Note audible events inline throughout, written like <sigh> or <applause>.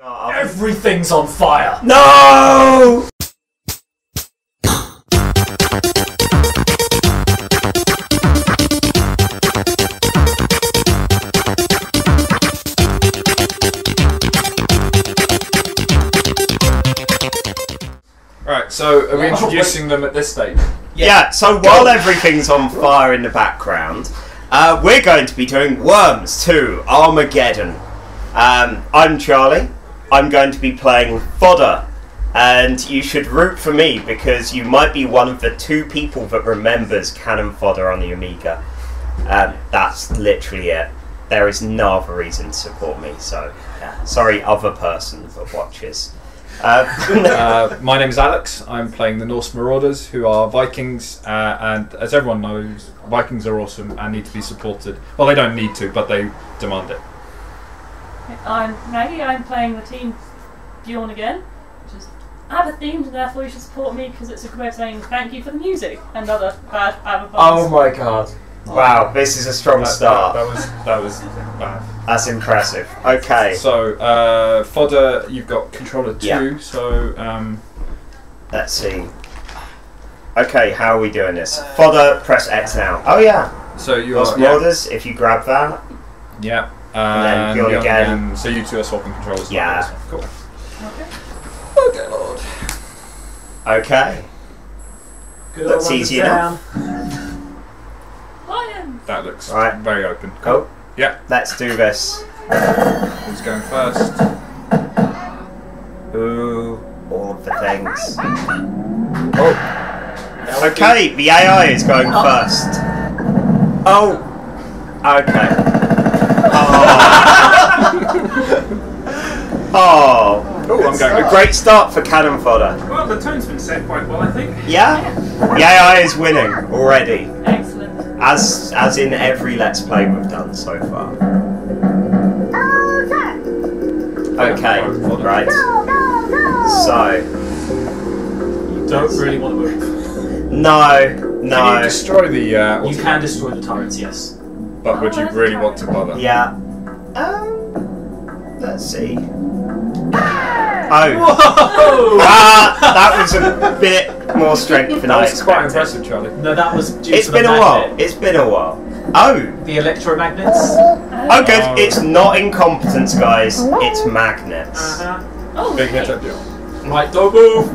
Everything's on fire. No! Right, so are we introducing them at this stage? Yeah, so while everything's on fire in the background, uh, we're going to be doing Worms 2 Armageddon. Um, I'm Charlie. I'm going to be playing Fodder. And you should root for me because you might be one of the two people that remembers Cannon Fodder on the Amiga. Um, that's literally it. There is no other reason to support me, so yeah. sorry, other person that watches. Uh, <laughs> <laughs> Uh, my name is Alex. I'm playing the Norse Marauders, who are Vikings, uh, and as everyone knows, Vikings are awesome and need to be supported. Well, they don't need to, but they demand it. I'm Maggie. I'm playing the team Bjorn again, which is ABBA themed, and therefore you should support me because it's a way of saying thank you for the music and other bad ABBA oh my god. Wow, this is a strong That, start. that, that was that was bad. That's impressive. Okay, So, uh, fodder, you've got controller two. Yeah. So, um, let's see. Okay, how are we doing this? Fodder, press X now. Oh yeah, so you Lost are yeah, Marauders, if you grab that. yeah. And then And Bjorn Bjorn again. So you two are swapping controllers. Yeah. Cool. Okay. Okay, Lord. Okay. Good That's old easy London Lion. That looks Right. very open. Cool. Oh. Yeah. Let's do this. Who's going first? Ooh, all of the things. Oh. Okay, the AI is going oh. first. Oh. Okay. Oh. oh. Oh, I'm going. A great start for Cannon Fodder. Well, the tone's been set quite well, I think. Yeah? The AI is winning already. Excellent. As as in every Let's Play we've done so far. Okay, right. So, You don't really want to move. no, Can you no. destroy the? Uh, You can destroy the turrets, yes. but would you really want to bother? Yeah. Um, let's see. Oh. Whoa! <laughs> Ah, that was a bit more strength than That I was quite expected. impressive, Charlie. no, that was due It's to been the a while. It's been a while. Oh. The electromagnets. Oh, good. It's not incompetence, guys. It's magnets. Uh-huh. Oh, Big hit okay. up. Right, don't move.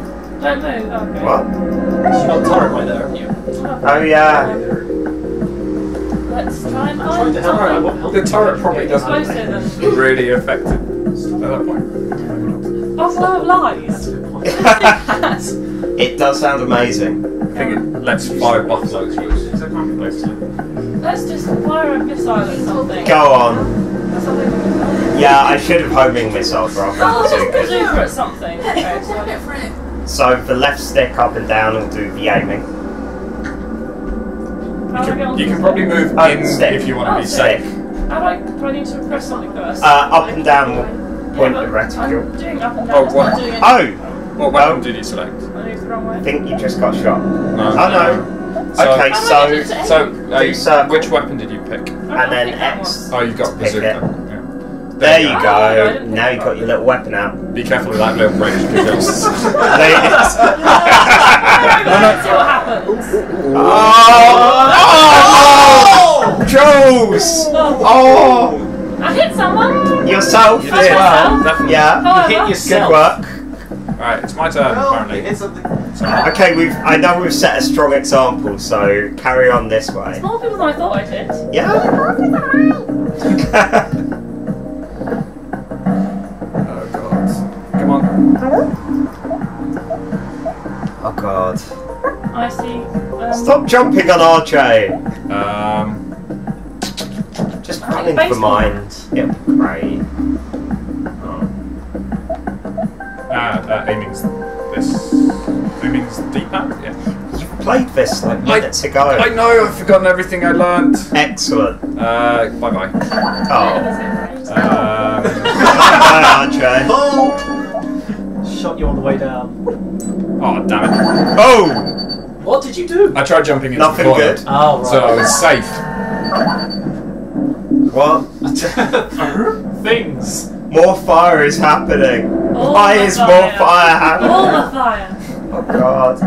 Don't move. Okay. What? You got a turret right there, haven't you? Oh yeah. Let's try and Right, find the hell, right, I something The turret probably doesn't explosive and really affect it at that point. oh, no, lies. That's a good point. It does sound amazing. I think it lets five buffaloes loose. Is that commonplace? Let's just fire a missile at something. Go on. Yeah, I should have homing missiles rather Oh, than just bazookas. bazooka at something. <laughs> Okay, so So the left stick up and down will do the aiming. how do I You get on can, you can probably move Oh, in stick. if you want to Oh, be stick. safe. How do I, do I need to press something first? Uh, up and down will Yeah, point but the reticule. I'm doing up and down. Oh, what? doing. Oh, What weapon Oh. did you select? I moved the wrong way. I think you just got shot. No. Oh no. So- Okay, How so many did it So, take? uh, Do which weapon did you pick? And then X. Oh, you got Pick bazooka. it. Yeah. there you Oh, I go. didn't Now think you got your little weapon out. Be careful with that little bridge <laughs> because <laughs> There it is. <laughs> Let's see what happens. Oh! Oh! Jules! Oh! I hit someone. Yourself as well. Definitely. Yeah. You hit yourself. Good yourself. work. Alright, it's my turn apparently. Hit something. Okay, we've. I know we've set a strong example, so carry on this way. More people than I thought I did. Yeah. Oh god. Come on. oh god. I see. Um, Stop jumping on our train. Um, Just run into Baseball. mine. It'll great. ah, uh, aiming's this. Aiming's D-pad? Yeah. You've played this like minutes ago. I know, I've forgotten everything I learned. Excellent. Uh, bye bye. Oh. <laughs> Um, Bye, Archie. Shot you on the way down. oh, damn it. Oh! What did you do? I tried jumping into Nothing the corner, good. Oh, right. So I was safe. What? <laughs> Things. More fire is happening. All Why the is more fire. fire happening? All the fire. Oh god.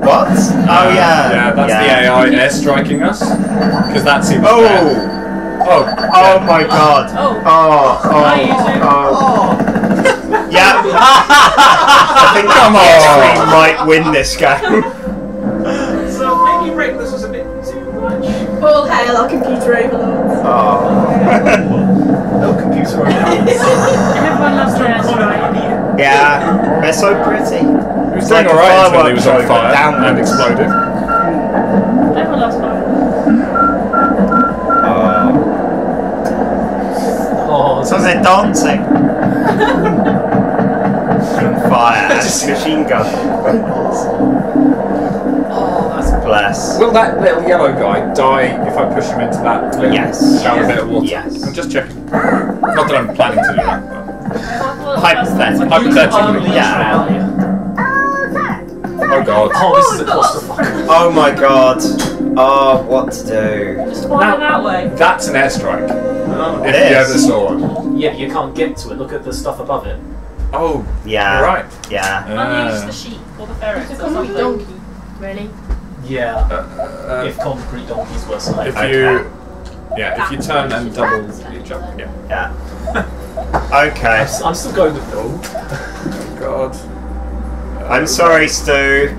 What? Uh, oh yeah. Yeah, that's the AI striking us. Because that seems oh. fair. Oh. Oh, Oh my god. Oh. Oh. oh Hi, you Oh. oh. Yeah. <laughs> I think Come X3 on. might win this game. All hail our computer overlords. Oh. <laughs> No computer overloads. Everyone loves the airstrike. Yeah. They're so pretty. He was doing a alright until he was on fireworks show, but and downwards. exploded. Everyone loves fire. Uh, oh, So they're dancing. On <laughs> fire <laughs> as machine gun. Oh, that's Bless. Will that little yellow guy die if I push him into that little Yes. shallow bit of water? Yes. I'm just checking. Not that I'm planning to do that. But. Hypothetically. Hypothetically, yeah. Oh god. Oh, this is a clusterfuck. Oh my god. Oh, what to do? Just fire that way. That's an airstrike. Oh, If It you is. ever saw one. Yeah, you can't get to it. Look at the stuff above it. Oh, Yeah. right. Yeah. Unleash Uh, the sheep or the ferret It's or a concrete something. donkey. Really? Yeah, uh, uh, if concrete donkeys were selected. if Okay. you, yeah, if you turn and double you jump, yeah. Yeah. <laughs> Okay. I'm still going with no. God. I'm sorry, Stu.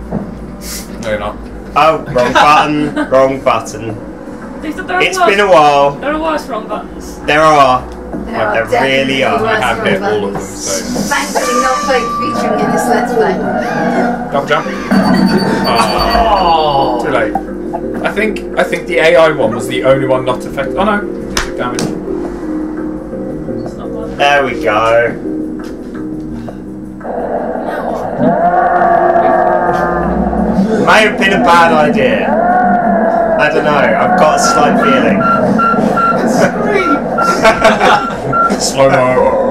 No, you're not. Oh, wrong button. Wrong button. These are, there are It's worse, been a while. There are worse wrong buttons. There are. There are There really definitely are. I have wrong hit all of them, so. Thankfully not folk featuring in this Let's Play. Double jump. Oh, <laughs> I think I think the AI one was the only one not affected. Oh no, it took damage. It's not. There we go. May have been a bad idea. I don't know. I've got a slight feeling. <laughs> Slow mo.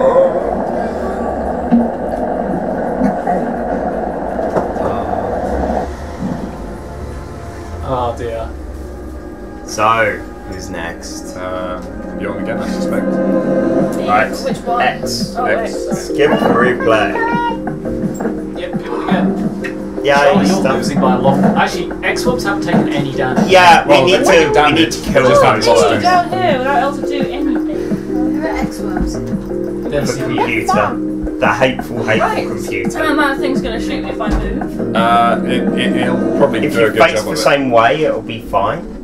So, who's next? Uh, you're on again, I suspect. Right. Which one? X. Oh, X. X. Skip the replay. Yep, do it again. Yeah, Charlie, you you're stuff. losing by a lot. Actually, X-Worms haven't taken any damage. Yeah, we Well, need to. damage, We need to kill just them. haven't What lost are it. down here without able to do anything? Who are X-Worms? There's The computer. The hateful, hateful Right. computer. And that thing's going to shoot me if I move. Uh, it, it, it'll probably If do a good face job the of it. same way, it'll be fine.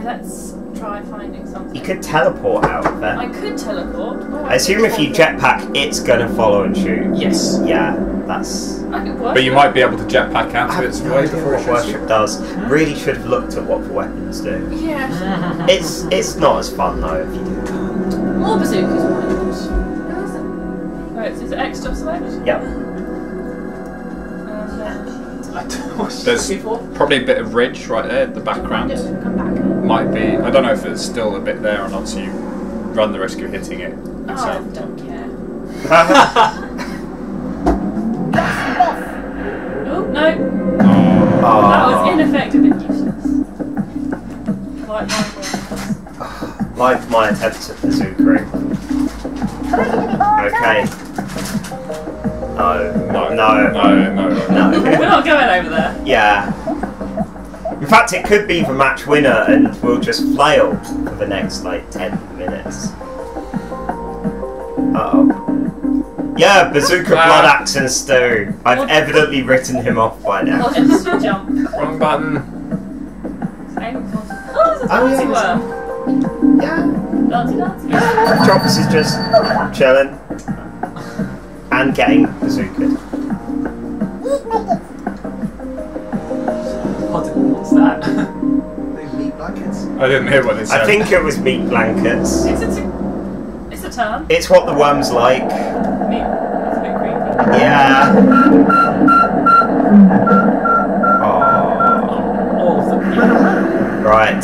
Okay, let's try finding something. You could teleport out of I could teleport. or I assume if you jetpack, it's gonna follow and shoot. Yes. Yeah, that's. I could work. But you might be able to jetpack out of have its no way idea before it what you. worship does. Really should have looked at what the weapons do. Yeah. It's it's not as fun though if you do. More bazookas. why not? Who is it? Oh, right, is it X job select? Yep. And then I don't know what There's looking <laughs> probably a bit of ridge right there in the background. Come back. Might be. I don't know if it's still a bit there or not, so you run the risk of hitting it Oh, I yourself. don't care. <laughs> Oh, no. That was Oh, ineffective and useless. Like my like my attempts at the Zukri. Okay. No. No. No. No, no, no. No. We're not going over there. Yeah. In fact, it could be the match winner, and we'll just flail for the next like ten minutes. Uh oh. Yeah, bazooka, Ah. blood axe, and stew. I've evidently written him off by now. I'll just jump. Wrong button. Aim for- Oh, there's a Oh, yeah, dancing there's worm. Yeah. Dancing, dancing. Chops is just chilling and getting bazooka. <laughs> that? meat blankets. I didn't hear what it said. I think it was meat blankets. It's a, t- it's a term. It's what the worms like. Meat. It's a bit creepy. Yeah. Oh. All of them. Yeah. <laughs> Right.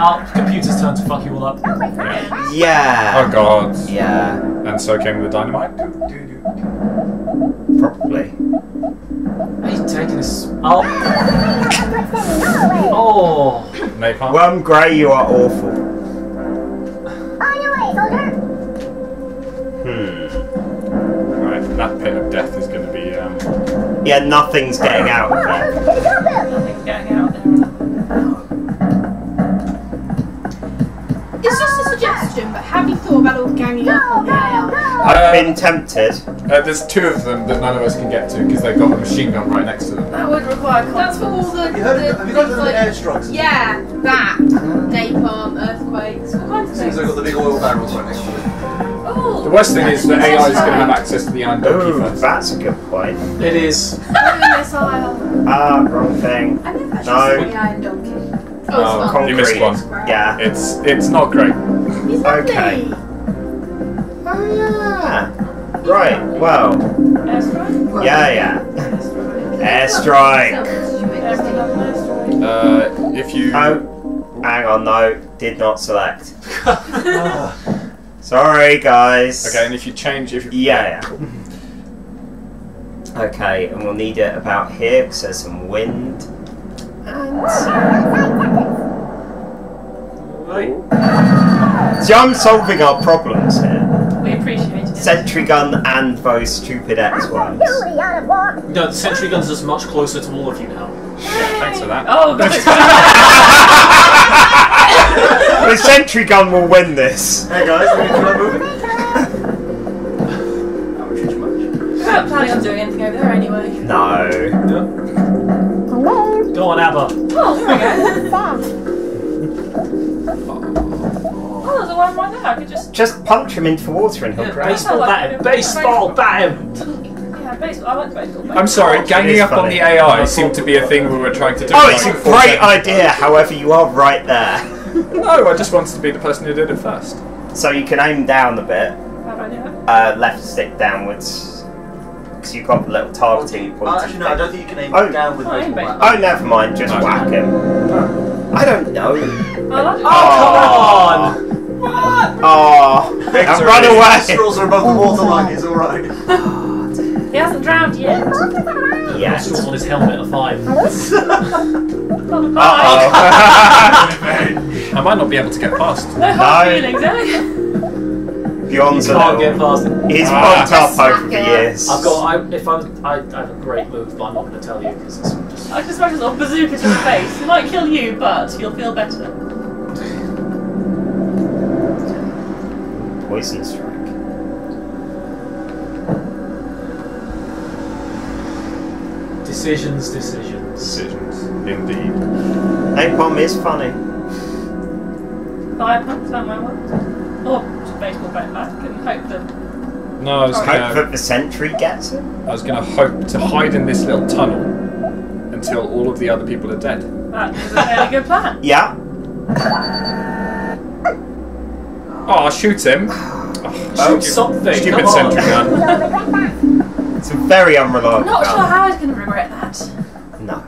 Oh, computer's turn to fuck you all up. Yeah. Yeah. Oh god. Yeah. And so came the dynamite. Probably taking. Oh. oh. Napalm. Worm Grey, you are awful. hmm. Right, that pit of death is going to be. Um... Yeah, nothing's getting out of there. It's just a suggestion, but have you thought about all ganging up? I've been um, tempted uh, there's two of them that none of us can get to because they've got a machine gun right next to them. That would require That's for all the. Have you heard the of, have you guys things heard of like- airstrikes? Yeah, that. Napalm, earthquakes, all kinds of Things things. they've got the big oil barrels right next to them. Oh, The worst thing is that AI is going to have access to the Iron Donkey Ooh, first. that's a good point. It is. missile. Ah, wrong thing. I never actually No. the Iron Donkey. Oh, Oh, it's you missed one. Yeah. It's it's not great. He's lovely. Okay. Oh yeah. Right. Well. Airstrike? Yeah, yeah. Airstrike. Everyone loves an airstrike. Uh, if you Oh, hang on. No, did not select. <laughs> Sorry, guys. okay, and if you change if you Yeah, yeah. Okay, and we'll need it about here because there's some wind. And Right. see, I'm solving our problems here. We. Sentry gun and those stupid X-worms. No, the sentry gun's just much closer to all of you now. thanks for that. Oh, <laughs> the sentry gun will win this. Hey guys, are we try moving? Outreach match. We weren't planning on doing anything over there anyway. No. Hello. Go on, Abba. Oh, there we go. <laughs> Oh, there's right there. I could just. Just punch him into the water and he'll Yeah, drown. baseball bat him. Baseball bat him. Yeah, baseball. I like baseball. I'm sorry, ganging is up on funny. the AI seemed to be a thing we were trying to do. Oh, it's a great seconds. idea. However, you are right there, No, I just wanted to be the person who did it first. so you can aim down a bit. How I do it? Uh, left stick downwards, because you've got the little targeting point. Uh, actually, no, I don't think you can aim Oh. down with Oh, aim baseball baseball. bat. Oh, never mind. Just No. whack him. I don't know. Oh, that's Oh, come on! Oh, and Victory. run away. Straws are above the waterline, it's alright. <laughs> He hasn't drowned yet. Yes. Nostrils on his helmet are five. Not a Uh I might not be able to get past. No hard No. feelings, eh? Beyond's a Can't get little. past it. He's Ah. bumped up over the years. I've got. I, if I, was, I, I have a great move, but I'm not going to tell you because it's just. I just imagine a little bazooka to the face. It might kill you, but you'll feel better. Poison strike. Decisions, decisions. Decisions, indeed. Napalm is funny. Fire pumps that might work. Or oh, just baseball bat back and hope that. No, I was Hope gonna, that the sentry gets it. I was gonna hope to hide in this little tunnel until all of the other people are dead. That is a fairly good plan. Yeah. Oh, I'll shoot him. <sighs> Oh, Shoot something, Stupid come on. sentry gun. It's a very unreliable I'm not sure gun. Howard's going to regret that. No.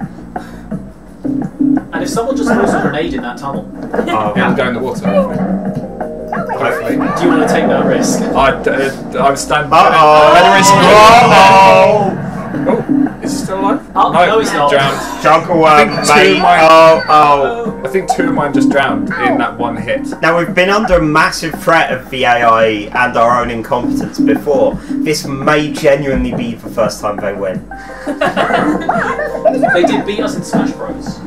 And if someone just throws a grenade in that tunnel, <laughs> Oh, It'll go in the water. Hopefully. do you want to take that risk? I, uh, I'm standing. Uh-oh. Better risk- Uh-oh. Oh, is he still alive? Oh, no, he's not. Drowned. Jungle I worm, think two mate. might- Oh, oh. I think two of mine just drowned in that one hit. Now we've been under a massive threat of the AI and our own incompetence before. This may genuinely be the first time they win. They did beat us in Smash Bros.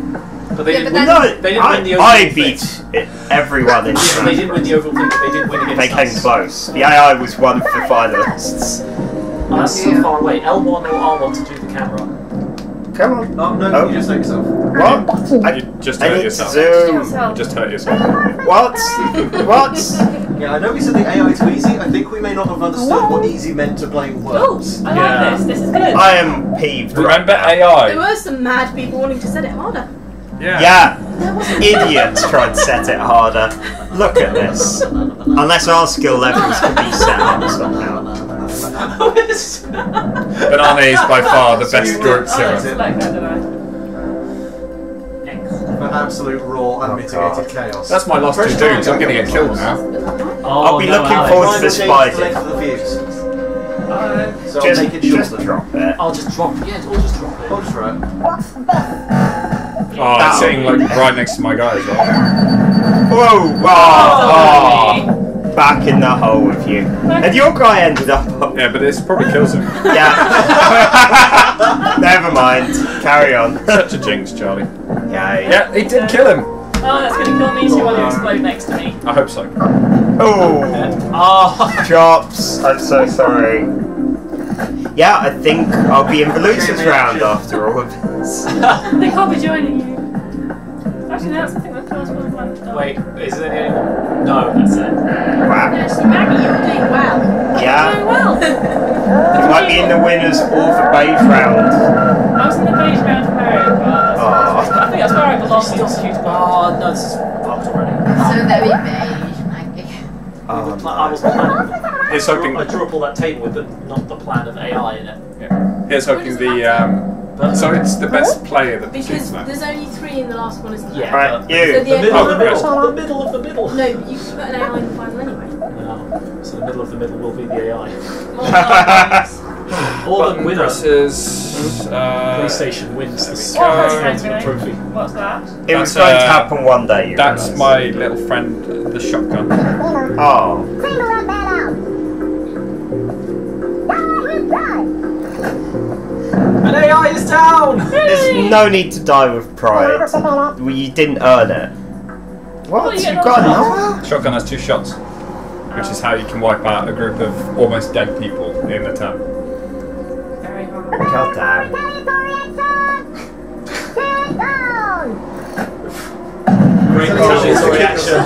But they Yeah, didn't but win. No, they didn't I, win the overall I thing. beat it, everyone in Yeah, but they didn't win the overall thing. But they did win against They came us. close. The AI was one of the finalists. Oh, that's so far away. L1 or R1 to do the camera. Come on. Oh, no, Oh. you just hurt yourself. What? I, You just I hurt need yourself. zoom. You just hurt yourself. What? What? <laughs> Yeah, I know we said the AI too easy. I think we may not have understood what easy meant to playing Oh, Worms. I Yeah. like this. This is good. I am peeved. right Remember now. There were some mad people wanting to set it harder. Yeah. Yeah, idiots tried to set it harder. Look at this. <laughs> Unless our skill levels can be set up somehow. Banana is by far the best group Oh, I zero. select that, did I? Excellent. For absolute raw, unmitigated God. chaos. That's my last two dudes. I'm gonna get killed now. Oh, I'll be no, looking Alex. forward Try to this change fight. the length of the fuse. Uh, So I'll Just, make it just shorter. drop it. I'll just drop. Yeah, we'll just drop it. I'll just try it. Oh, it's sitting like right next to my guy as well. <laughs> Whoa! Oh, oh. Back in the hole with you. And your guy ended up. Yeah, but this probably kills him. <laughs> Yeah. <laughs> Never mind. Carry on. Such a jinx, Charlie. Yeah. Yeah, he did kill him. Oh, that's going to kill me too while you explode next to me. I hope so. Oh, <laughs> Ah, drops. I'm so sorry. Yeah, I think I'll be in the losers round after all of this. I think I'll be joining you. Actually, no, that's I think the first one went down. Wait, is there any? No, that's it. Wow. No, so Maggie, you're doing well. Yeah, Doing well. <laughs> you might be in the winners or the beige round. I was in the beige round for Mario Kart. Aw. I think that's where I belong. Still cute. Oh no, this is fucked already. So very beige, Maggie. Oh, I was planning. Here's I drew up all that table with the, not the plan of AI in it. Yeah. Here's hoping the. Um, But so it's the best player that Because that. there's only three in the last one, isn't there? Yeah. Right, So the, the middle Oh, of the middle. right. The middle of the middle. No, but you can put an AI in the final anyway. No. So the middle of the middle will be the AI. More times. Or the Button winner. presses. Uh, PlayStation wins the there we go. ultimate trophy. What's that? It was going to uh, happen one day. That's realise. my little friend, uh, the shotgun. Oh. An AI is down! There's no need to die with pride. Well, you didn't earn it. What? Well, you You've got another another? Shotgun has two shots, which is how you can wipe out a group of almost dead people in the turn. Very hard. God damn. Great Charlie's reaction.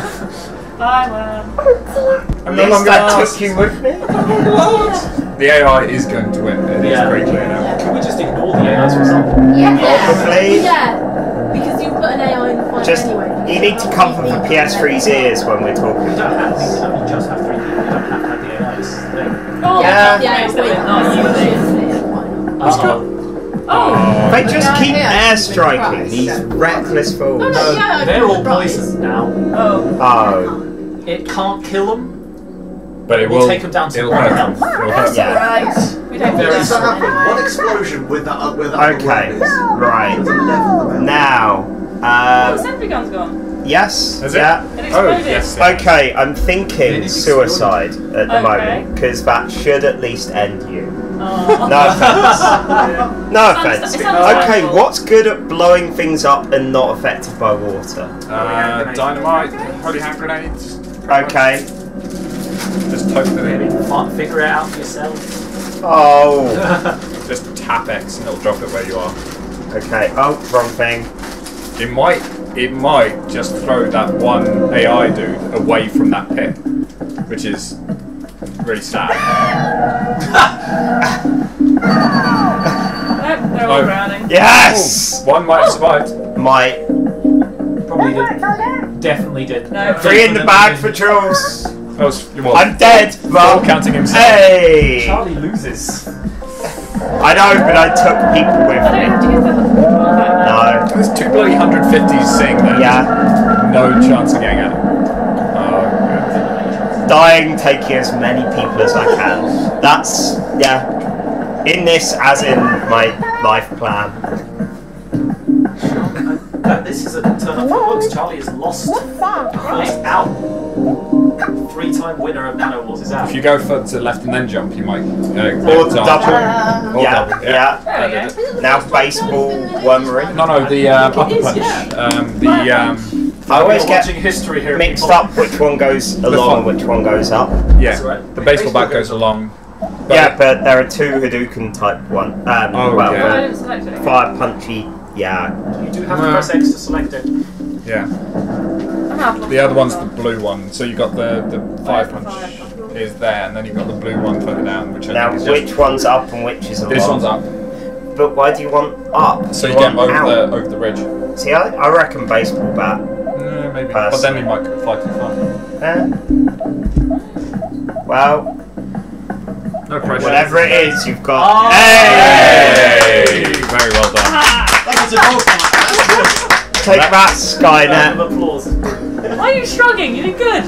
I won. I'm At least that took you with me. <laughs> The AI is going to win. It is Yeah. very clear now. Can we just ignore the AIs for example? Yeah. Probably. Yeah, because you put an AI in the final Just, anyway. you need to cover the PS3's ears when we're talking. We talking. don't have, we only just have three people. We don't have to have the AIs. thing. Oh, Yeah. Yeah, that's wait, wait, not you. Uh, Oh, They just Yeah, keep yeah. airstriking these reckless fools. No, no, yeah, they're all poisoned now. oh. Oh, It can't kill them. But it We'll will take him down to it'll one hurt health. It'll hurt yeah. Right. We don't do Very that. Does that happen? Anyway. One explosion with that, uh, with that Okay, awareness. right. There's a level of it. Now, Oh, uh, the sentry gun's gone. yes, Is it? yeah. It Oh, exploded. yes. Okay, I'm thinking suicide at the Okay. moment because that should at least end you. Oh. No offense. <laughs> No offense. Okay, awful. what's good at blowing things up and not affected by water? Uh, dynamite, holy hand grenades. Okay. Just hope that Maybe it, fi- figure it out for yourself. Oh. <laughs> just tap X and it'll drop it where you are. Okay. Oh, wrong thing. It might, it might just throw that one AI dude away from that pit, which is really sad. <laughs> Nope, they're all Oh. drowning. Yes. One might have survived. My Probably did. Definitely did. No. three in the bag for Jules. Oh, s- well, I'm dead, Paul but counting himself. hey. Charlie loses. I know, but I took people with I me. don't. Do you get the? No. There's two bloody 150s sitting there. Yeah. No chance of getting out. Oh, Dying, taking as many people as I can. That's yeah. In this, as in my life plan. Uh, this is a turn up for the books. Charlie has lost. Lost out. Three-time winner of Nano Wars is out. If you go for to left and then jump, you might. Uh, Or get the on. double. Or Yeah, double, yeah. There we go. Now baseball wormery. No, no, the uh, upper is, punch. yeah. Um, the um, I always We're get history here. mixed people. up which one goes along and which one goes up. yeah, right. the baseball bat goes along. But Yeah, but there are two Hadouken type one. Um, Oh, well, yeah. Oh, uh, didn't select it. fire punchy. Yeah. You do have to Uh, press X to select it. yeah. I'm The other one's the blue one. So you got the the fire Where's the punch is there, and then you've got the blue one further down, which I Now, think is just. which one's up and which is along? This one's up, But why do you want up? so Do you get want over out? the over the ridge. See, I, I reckon baseball bat. Maybe, but then you might fly too far. Eh? Well, No pressure. whatever it is, you've got. Oh. Hey! Hey, very well done. That was a goal for that. Take that, Round Skynet. of applause. Why are you shrugging? You did good.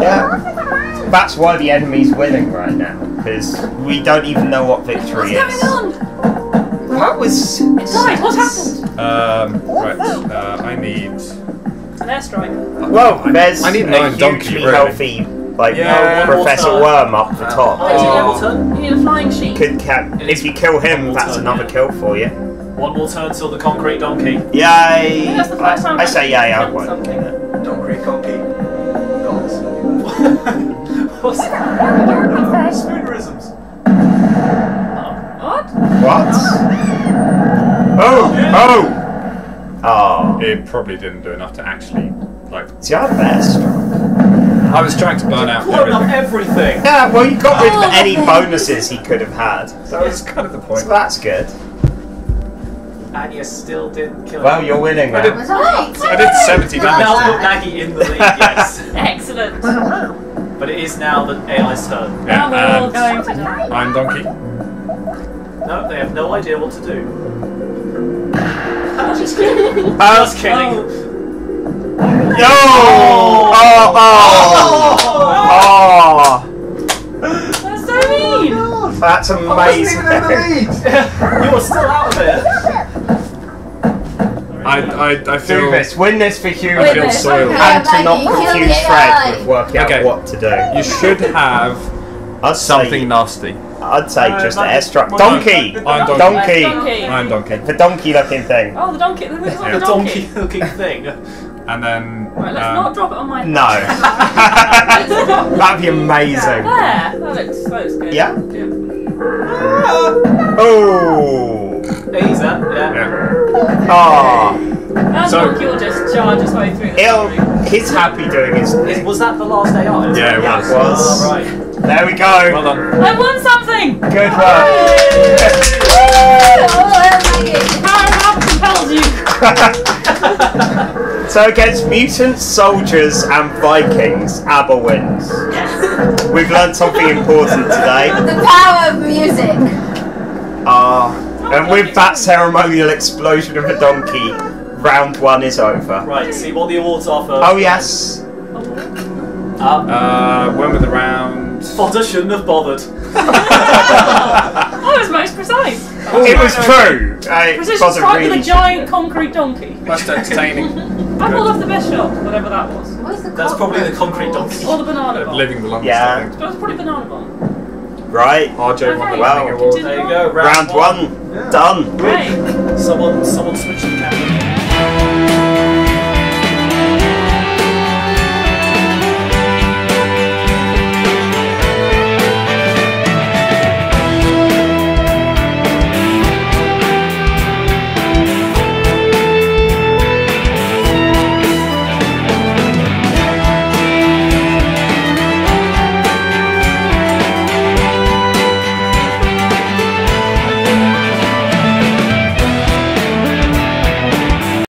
Yeah. That's why the enemy's winning right now, because we don't even know what victory is. What's going on? That was. Guys, what happened? Um, right, uh, I need. It's an airstrike. Well, there's I need a nine donkey, hugely really. healthy like Yeah. Professor One more Worm up the Oh, top. did Oh. have a turn? You need a flying sheep. Could ca- if you kill him, One that's turn, another yeah. kill for you. One more turn till the concrete donkey. Yay! that's the first time I, I I've say yay. I killed won. something. Don't creep conky. Gods. What's that? I don't. Spoonerisms. What? What? Oh! Oh! Oh. It oh. probably didn't do enough to actually like. It's your best. I was trying to burn out Blown up everything. everything. Yeah, well, you got rid of Oh, any bonuses he could have had. That was kind of the So point. that's good. And you still didn't kill Well, him. you're winning I now. did- Was I eight? I did 70 Now damage. put Maggie in the lead, yes. <laughs> Excellent. <laughs> But it is now the AI's turn. now we're all going to die. I'm Donkey. No, they have no idea what to do. <laughs> Just Just kidding. Oh. No! Oh. Oh, oh! oh! Oh! That's so mean. That's amazing. you are still out of it. I, I, I Do feel. this. Win this for Hugh. I feel soiled. And to not confuse Fred with working out what to do. You should have I'd something say, nasty. I'd say Uh, just no, airstruck. no, Donkey! I'm Donkey. Donkey! Donkey. I'm Donkey. The donkey looking thing. Oh, the donkey. This is like Yeah. the The donkey. donkey looking thing. And then. Right, let's um, not drop it on my. No. <laughs> <laughs> That'd be amazing. There. That looks, that looks good. Yeah? Ah, Oh! Ease that, yeah. Yeah. Oh! And So- donkey will just charge his way through the He'll, he's happy doing his thing. was that the last AI? Yeah, it Yeah, was. it was. Oh, right. There we Well go. done. I won something! Good work. Oh, Maggie. Power compels you! <laughs> so against mutants, soldiers, and Vikings, ABBA wins. Yes. We've learned something important today. The power of music. Ah, and with that ceremonial explosion of a donkey, round one is over. Right, see what the awards are first. Oh yes. Uh, Uh, when we're the round. Fodder shouldn't have bothered. I was most precise. It was true. Uh, It Precision wasn't strike really. with a giant concrete donkey. Most entertaining. <laughs> I pulled off the best shot, whatever that was. What's the That's probably the concrete called? donkey. Or the banana bomb. living the longest, Yeah. I think. That was probably banana bomb. Right. RJ won the Okay. Lightning Award. There you go, Round one. Done. Great. Someone, someone switched the camera.